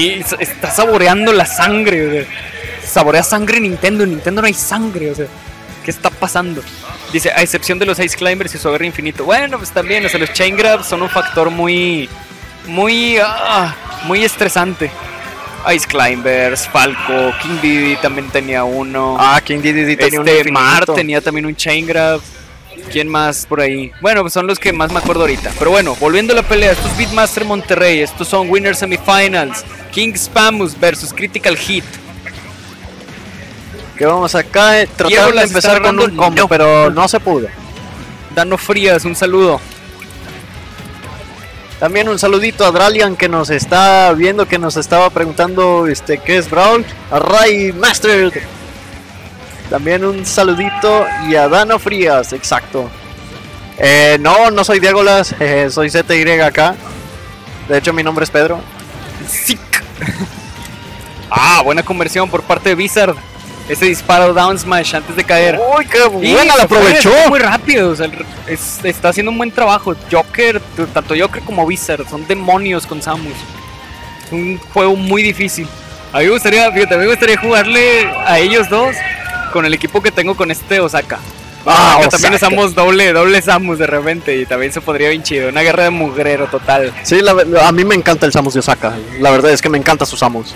Y está saboreando la sangre, o sea, saborea sangre en Nintendo, en Nintendo no hay sangre, o sea, ¿qué está pasando? Dice, a excepción de los Ice Climbers y su agarre infinito. Bueno, pues también, o sea, los Chain Grabs son un factor muy, muy, ah, muy estresante. Ice Climbers, Falco, King Diddy también tenía uno. Ah, King Diddy tenía un Este, infinito. Mar tenía también un chain grab. ¿Quién más por ahí? Bueno, pues son los que más me acuerdo ahorita. Pero bueno, volviendo a la pelea, estos Beatmaster Monterrey, estos son Winner Semifinals, King Spamus versus Critical Hit. Que vamos acá, eh, de empezar con un combo, no. pero no se pudo. Dano Frías, un saludo. También un saludito a Dralian que nos está viendo, que nos estaba preguntando este qué es Brawl. A Ray Master. También un saludito y a Dano Frías, exacto. Eh, no, no soy Diagolas, eh, soy ZY acá. De hecho, mi nombre es Pedro. Sick. Ah, buena conversión por parte de Blizzard. Ese disparo down smash antes de caer. Uy, qué buena la aprovechó. fue muy rápido, o sea, el- es- está haciendo un buen trabajo. Joker, tanto Joker como Wizard, son demonios con Samus. Es un juego muy difícil. A mí me gustaría, fíjate, a mí me gustaría jugarle a ellos dos con el equipo que tengo con este Osaka. Ah, Osaka también usamos doble, doble Samus de repente y también se podría bien chido. Una guerra de mugrero total. Sí, la a mí me encanta el Samus de Osaka. La verdad es que me encanta su Samus.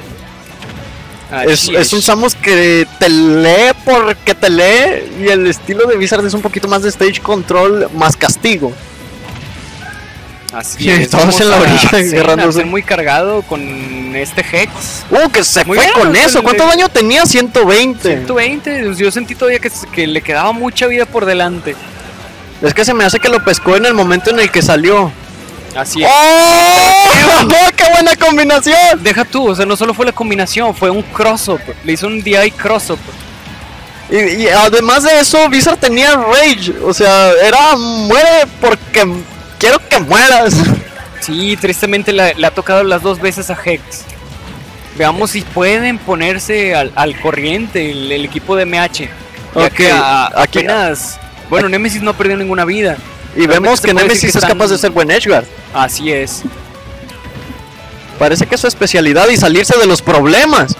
Es, Así es un Samus que te lee porque te lee y el estilo de Blizzard es un poquito más de stage control más castigo. Así Sí, es. todos en la orilla agarrándose. Muy cargado con este Hex. Uh, que se Muy fue con eso. ¿Cuánto daño tenía? 120. 120, pues yo sentí todavía que, que le quedaba mucha vida por delante. Es que se me hace que lo pescó en el momento en el que salió. Así es. ¡Oh! ¡Qué buena combinación! Deja tú, o sea, no solo fue la combinación, fue un cross-up. Le hizo un DI cross-up. Y, y además de eso, Blizzard tenía rage. O sea, era muere porque quiero que mueras. Sí, tristemente le ha tocado las dos veces a Hex. Veamos si pueden ponerse al, al corriente el, el equipo de MH. Ya Ok, que a- apenas. Bueno, Nemesis no ha perdido ninguna vida. Y vemos que Nemesis que es capaz de ser buen Edgeguard. Así es. Parece que es su especialidad y salirse de los problemas.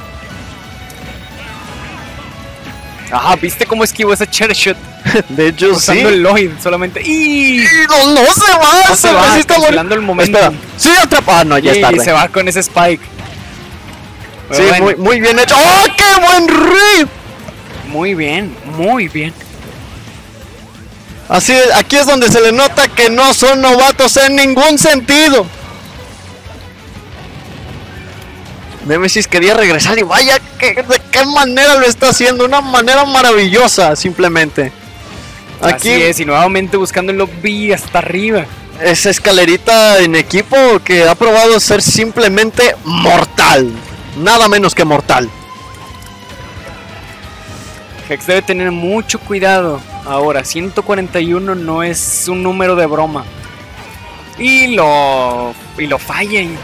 Ajá, ¿viste cómo esquivó ese chair shot? De hecho, sí. Usando el Lloyd solamente. ¡Y! Y no, no se va, No se, se va, resiste a morir. cancelando el momento. Espera, sí, atrapa. Ah, no, ya y, es tarde. y se va con ese spike. Sí, bueno, muy, muy bien hecho. ¡Oh, qué buen read! muy bien, muy bien. Así, es, aquí es donde se le nota que no son novatos en ningún sentido. Nemesis quería regresar y vaya, que, de qué manera lo está haciendo. Una manera maravillosa, simplemente. Aquí Así es, y nuevamente buscando el lobby hasta arriba. esa escalerita en equipo que ha probado ser simplemente mortal. Nada menos que mortal. Hex debe tener mucho cuidado. Ahora, 141 no es un número de broma. Y lo. Y lo fallen.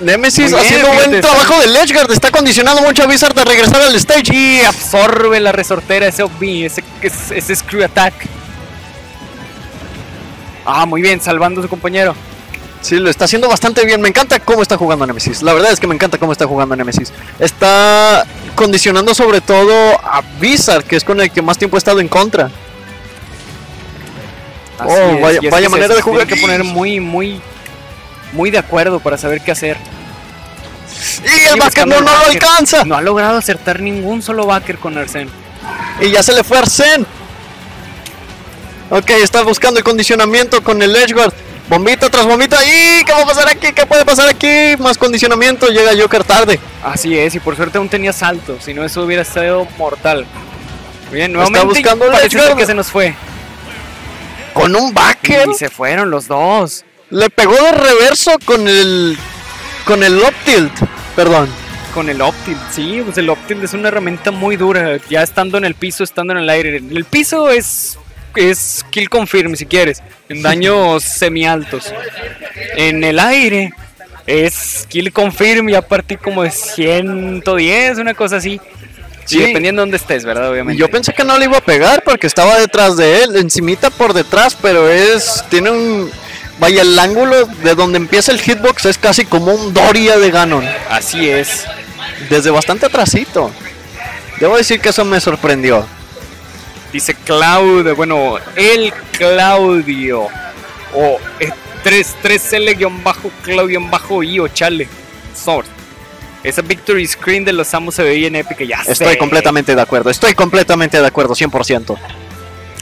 Nemesis bien, haciendo buen trabajo del Edgeguard. Está condicionando mucho a Blizzard de regresar al stage. Y absorbe la resortera, ese OB, ese, ese, ese screw attack. Ah, muy bien, salvando a su compañero. Sí, lo está haciendo bastante bien. Me encanta cómo está jugando Nemesis. La verdad es que me encanta cómo está jugando Nemesis. Está condicionando sobre todo a Blizzard, que es con el que más tiempo ha estado en contra. Así Oh, es, vaya- manera de jugar. Tiene que poner muy, muy, muy de acuerdo para saber qué hacer. Y el backer buscando no, el no lo alcanza. No ha logrado acertar ningún solo backer con Arsene. Y ya se le fue Arsen. Ok, está buscando el condicionamiento con el Edgeguard. Bombita tras bombita. ¿Y qué va a pasar aquí? ¿Qué puede pasar aquí? Más condicionamiento. Llega Joker tarde. Así es, y por suerte aún tenía salto, si no eso hubiera sido mortal. Bien, Está nuevamente buscando el parece Edgeguard. que se nos fue. Con un backer. Y se fueron los dos. Le pegó de reverso con el. Con el up tilt. Perdón. Con el Optil, sí, pues el Optil es una herramienta muy dura, ya estando en el piso, estando en el aire. El piso es, es kill confirm si quieres, en daños semi altos. En el aire es kill confirm y a partir como de 110, una cosa así. Sí, dependiendo de dónde estés, ¿verdad? Obviamente. Yo pensé que no le iba a pegar porque estaba detrás de él, encimita por detrás, pero es. Tiene un. Vaya, el ángulo de donde empieza el hitbox es casi como un Doria de Ganon. Así es. Desde bastante atrasito. Debo decir que eso me sorprendió. Dice Claudio, bueno, el Claudio. O eh, 3L-Claudio-I o Chale. Sword. Esa victory screen de los amos se ve bien épica, ya Estoy sé. completamente de acuerdo, estoy completamente de acuerdo, 100%.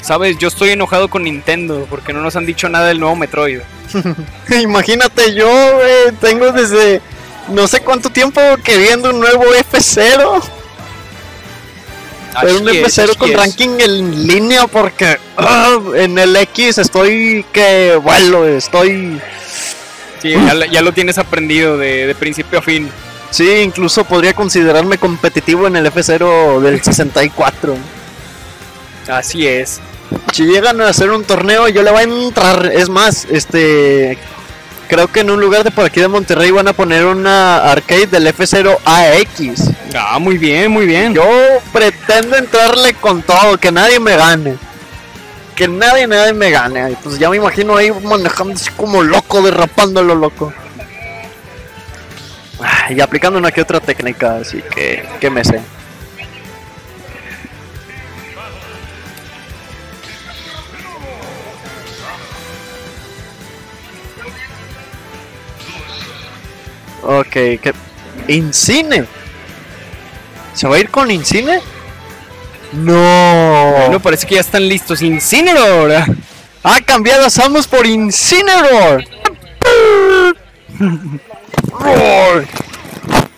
Sabes, yo estoy enojado con Nintendo porque no nos han dicho nada del nuevo Metroid. Imagínate yo, güey, tengo desde no sé cuánto tiempo queriendo un nuevo F0. Pero un Así es, F0 así con es. ranking en línea porque ah, en el X estoy que vuelo, estoy... Sí, ya, lo- ya lo tienes aprendido de, de principio a fin. Sí, incluso podría considerarme competitivo en el F0 del 64. Así es. Si llegan a hacer un torneo, yo le voy a entrar. Es más, este. Creo que en un lugar de por aquí de Monterrey van a poner una arcade del F0 AX. Ah, muy bien, muy bien. Yo pretendo entrarle con todo, que nadie me gane. Que nadie, nadie me gane. Pues ya me imagino ahí manejando así como loco, derrapándolo loco. Y aplicando una que otra técnica, así que, que me sé. Ok, que... Incine. ¿Se va a ir con Incine? No. Bueno, parece que ya están listos. Incineroar. Ha cambiado a Samus por Incineroar. Roar.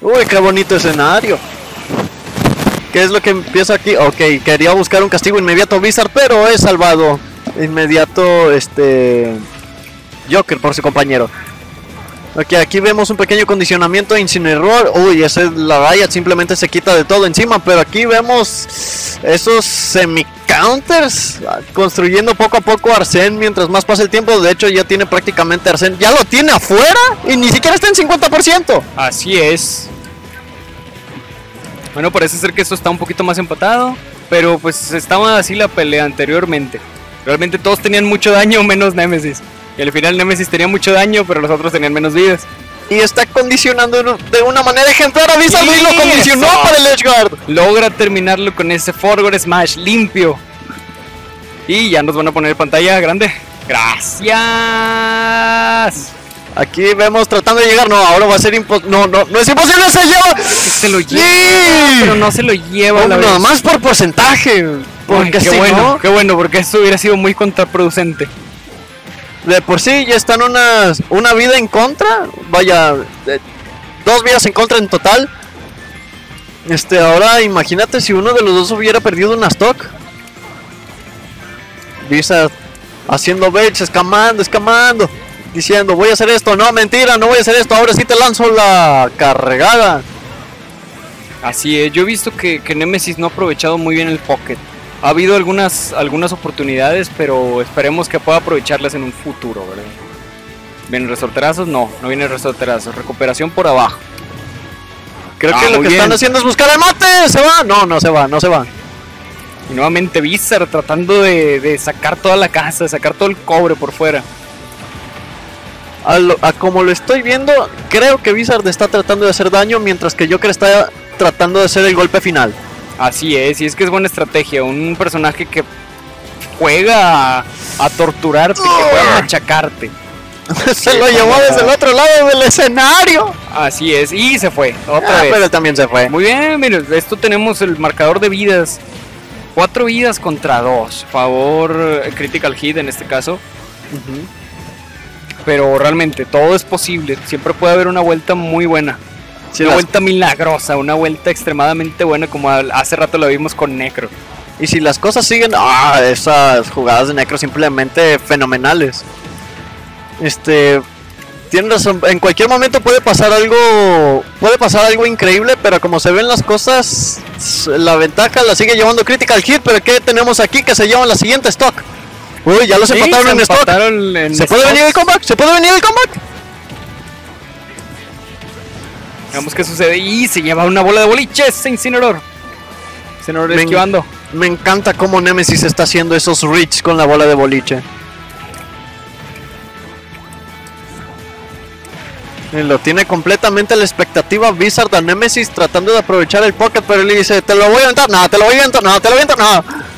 Uy, qué bonito escenario. ¿Qué es lo que empieza aquí? Ok, quería buscar un castigo inmediato Blizzard, pero he salvado inmediato este Joker por su compañero. Ok, aquí vemos un pequeño condicionamiento de. Uy, ese es la raya simplemente se quita de todo encima. Pero aquí vemos esos semi-counters ah, construyendo poco a poco Arsen mientras más pasa el tiempo. De hecho, ya tiene prácticamente Arsen. Ya lo tiene afuera y ni siquiera está en 50%. Así es. Bueno, parece ser que esto está un poquito más empatado. Pero pues estaba así la pelea anteriormente. Realmente todos tenían mucho daño menos Nemesis. Y al final Nemesis tenía mucho daño, pero los otros tenían menos vidas. Y está condicionando de una manera ejemplar a Blizzard y lo condicionó Eso. para el Edgeguard. Logra terminarlo con ese forward smash limpio. Y ya nos van a poner pantalla grande. Gracias. Aquí vemos tratando de llegar. No, ahora va a ser imposible. No, no, no es imposible. Se lleva. Se lo lleva, Sí. pero no se lo lleva nada más por porcentaje. Porque Ay, qué si bueno, no, qué bueno, porque esto hubiera sido muy contraproducente. De por sí ya están unas, una vida en contra. Vaya, dos vidas en contra en total. Este, ahora imagínate si uno de los dos hubiera perdido una stock. Blizzard haciendo baits, escamando, escamando. Diciendo, voy a hacer esto. No, mentira, no voy a hacer esto. Ahora sí te lanzo la cargada. Así es, yo he visto que, que Nemesis no ha aprovechado muy bien el pocket. Ha habido algunas, algunas oportunidades, pero esperemos que pueda aprovecharlas en un futuro, ¿verdad? ¿Vienen resorterazos? No, no vienen resorterazos. Recuperación por abajo. Creo Ah, que lo muy que están haciendo es buscar el mate. ¿Se va? No, no se va, no se va. Y nuevamente Blizzard tratando de, de sacar toda la casa, de sacar todo el cobre por fuera. A, lo- a como lo estoy viendo, creo que Blizzard está tratando de hacer daño mientras que Joker está tratando de hacer el golpe final. Así es, y es que es buena estrategia. Un personaje que juega a, a torturarte, que juega a machacarte. se lo llevó desde el otro lado del escenario. Así es, y se fue, otra Ah, vez. pero también se fue. Muy bien, mire, esto tenemos el marcador de vidas. Cuatro vidas contra dos. Favor eh, Critical Hit en este caso. Pero realmente todo es posible. Siempre puede haber una vuelta muy buena. Sí, una las- vuelta milagrosa, una vuelta extremadamente buena como hace rato la vimos con Necro. Y si las cosas siguen, ah, esas jugadas de Necro simplemente fenomenales. Este, tienes razón, en cualquier momento puede pasar algo, puede pasar algo increíble, pero como se ven las cosas, la ventaja la sigue llevando Critical Hit, pero ¿qué tenemos aquí que se llevan la siguiente stock? Uy, ya los Sí, empataron se en stock. empataron en ¿Se puede venir el comeback? ¿Se puede venir el comeback? Veamos qué sucede. Y se lleva una bola de boliches, Incinerador. Incinerador esquivando. Me encanta cómo Nemesis está haciendo esos reach con la bola de boliche. Lo tiene completamente la expectativa Blizzard a Nemesis tratando de aprovechar el pocket, pero él dice, te lo voy a aventar, no, te lo voy a aventar, no, te lo voy a aventar, no.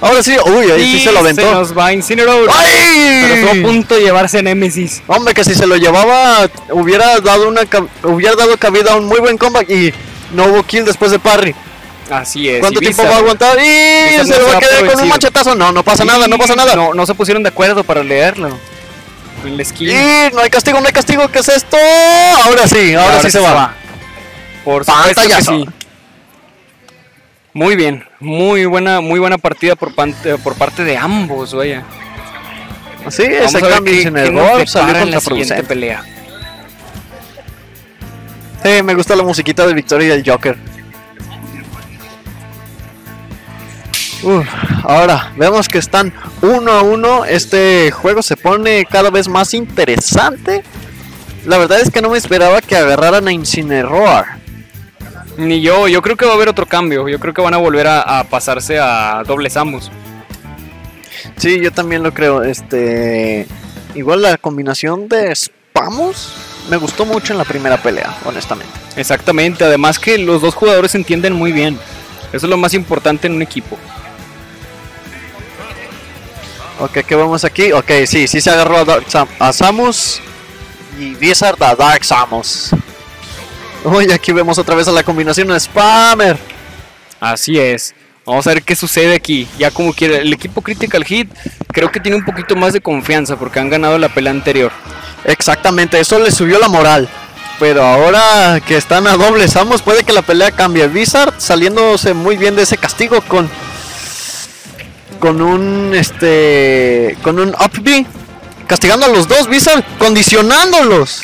Ahora sí, uy, ahí sí se lo aventó. nos va Incineroar. Pero estuvo a ¡Ay! punto de llevarse a Nemesis. Hombre, que si se lo llevaba hubiera dado una hubiera dado cabida a un muy buen comeback y no hubo kill después de parry. Así es. ¿Cuánto tiempo va a aguantar? Y se se va va a quedar con un machetazo. No, no pasa nada, no pasa nada. No, no se pusieron de acuerdo para leerlo. En la esquina. Y no hay castigo, no hay castigo. ¿Qué es esto? Ahora sí, ahora, sí se va. Por supuesto que sí. Muy bien, muy buena, muy buena partida por, eh, por parte de ambos, vaya. Sí, Vamos ese cambio qué, qué el gol salió en la siguiente pelea. Sí, me gusta la musiquita de Victoria y el Joker. Uf, ahora vemos que están uno a uno. Este juego se pone cada vez más interesante. La verdad es que no me esperaba que agarraran a Incineroar. Ni yo, yo creo que va a haber otro cambio. Yo creo que van a volver a, a pasarse a dobles ambos. Sí, yo también lo creo. Este, igual la combinación de spamos me gustó mucho en la primera pelea, honestamente. Exactamente, además que los dos jugadores se entienden muy bien. Eso es lo más importante en un equipo. Ok, ¿qué vemos aquí? Ok, sí, sí se agarró a, Dark Sam- a Samus y Blizzard a Dark Samus. Uy, aquí vemos otra vez a la combinación de Spammer. Así es. Vamos a ver qué sucede aquí. Ya como quiere. El equipo Critical Hit creo que tiene un poquito más de confianza porque han ganado la pelea anterior. Exactamente, eso le subió la moral. Pero ahora que están a doble Samus, puede que la pelea cambie. Blizzard saliéndose muy bien de ese castigo con. Con un. Este. Con un up B. Castigando a los dos, Blizzard, condicionándolos.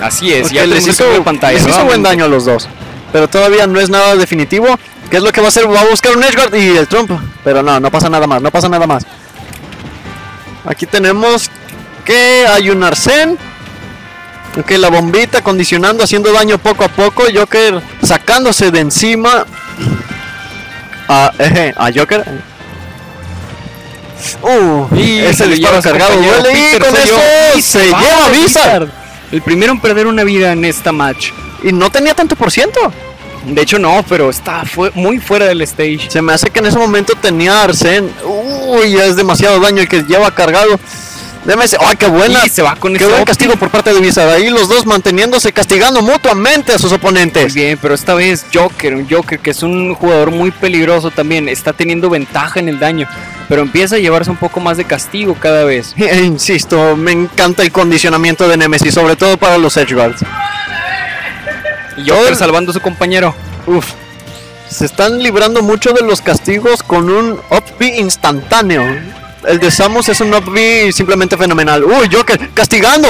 Así es. Porque ya les hizo, pantalla. les hizo buen daño a los dos. Pero todavía no es nada definitivo. ¿Qué es lo que va a hacer? Va a buscar un Edgeguard y el Trump. Pero no, no pasa nada más, no pasa nada más. Aquí tenemos que hay un Arsen. Ok, la bombita condicionando, haciendo daño poco a poco. Joker sacándose de encima a, a Joker. Uh, Y ese se disparo cargado duele y con eso se va lleva a Blizzard. El primero en perder una vida en esta match. Y no tenía tanto por ciento. De hecho no, pero está fue muy fuera del stage. Se me hace que en ese momento tenía Arsen. Uy, ya es demasiado daño el que lleva cargado. Deme ese. ¡Ay, qué buena! Y se va con Qué ese buen castigo por parte de Blizzard. Ahí los dos manteniéndose, castigando mutuamente a sus Muy oponentes. bien, pero esta vez Joker, un Joker que es un jugador muy peligroso también, está teniendo ventaja en el daño, pero empieza a llevarse un poco más de castigo cada vez. E insisto, me encanta el condicionamiento de Nemesis, sobre todo para los Edgeguards. Y Joker salvando a su compañero. Uf. Se están librando mucho de los castigos con un up instantáneo. El de Samus es un up B simplemente fenomenal. Uy, Joker castigando.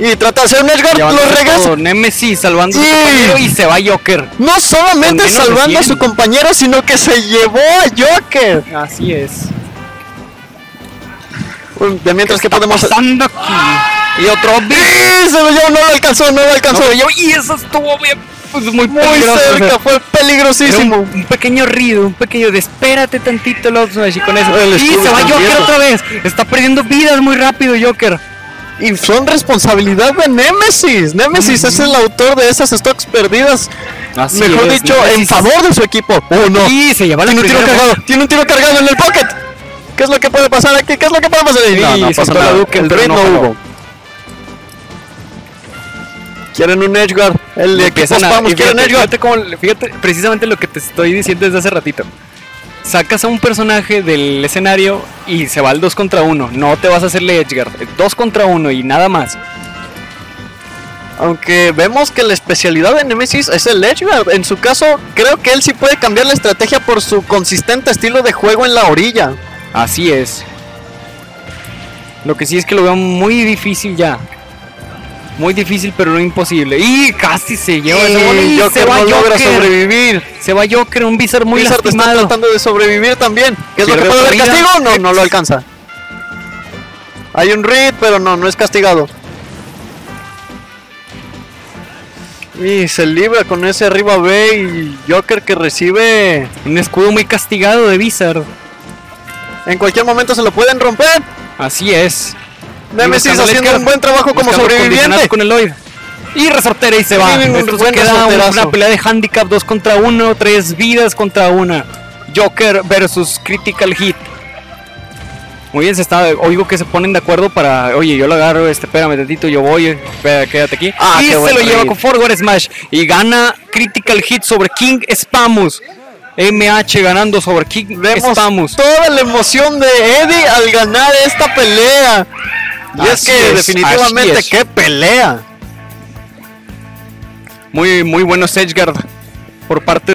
Y trata de hacer un Edgeguard, lo regresa. todo, Nemesis salvando a su compañero y se va Joker. No solamente salvando a 100. su compañero, sino que se llevó a Joker. Así es. Uy, De mientras que ¿Qué está podemos. pasando aquí? Y otro ¡Sí! Se lo llevó, no lo alcanzó, no lo alcanzó. No, y eso estuvo bien, muy, Muy sea, cerca, fue peligrosísimo. un, un pequeño ruido, un pequeño de espérate tantito Love Smash y con eso. El y escudo se va Joker otra vez. Está perdiendo vidas muy rápido Joker. Y son responsabilidad de Nemesis. Nemesis es el autor de esas stocks perdidas. Así Mejor es, dicho, en favor de su equipo. Oh, no. Y se lleva Tiene un tiro cargado. Tiene un tiro cargado en el pocket. ¿Qué es lo que puede pasar aquí? ¿Qué es lo que puede pasar ahí? No, no pasa nada. Duke, el raid no hubo. Quieren un Edgeguard. El a- Spamos y quieren Edgeguard. fíjate fíjate precisamente lo que te estoy diciendo desde hace ratito. Sacas a un personaje del escenario y se va al 2 contra 1. No te vas a hacerle Edgeguard. 2 contra 1 y nada más. Aunque vemos que la especialidad de Nemesis es el Edgeguard. En su caso, creo que él sí puede cambiar la estrategia por su consistente estilo de juego en la orilla. Así es. Lo que sí es que lo veo muy difícil ya. Muy difícil, pero no imposible. Y casi se lleva ese y Y Joker se va no logra Joker. sobrevivir. Se va Joker, un Bizarre muy Blizzard está lastimado. tratando de sobrevivir también. ¿Qué es lo que puede haber castigo? No, no lo alcanza. Hay un read, pero no, no es castigado. Y se libra con ese arriba B y Joker que recibe. Un escudo muy castigado de Bizarre. En cualquier momento se lo pueden romper. Así es. Nemesis haciendo un buen trabajo como sobreviviente. con el Lloyd. Y resortera y se va. Sí, un queda un- resorterazo. una pelea de handicap 2 contra 1, 3 vidas contra 1. Joker versus Critical Hit. Muy bien, se está, oigo que se ponen de acuerdo para, oye, yo lo agarro, este, espérame tantito, yo voy, espera, quédate aquí. Ah, y se lo lleva con Forward Smash y gana Critical Hit sobre King Spamus. MH ganando sobre King Vemos Spamus. toda la emoción de Eddie al ganar esta pelea. Y es que es, definitivamente qué pelea. Muy, muy buenos Edgeguard por parte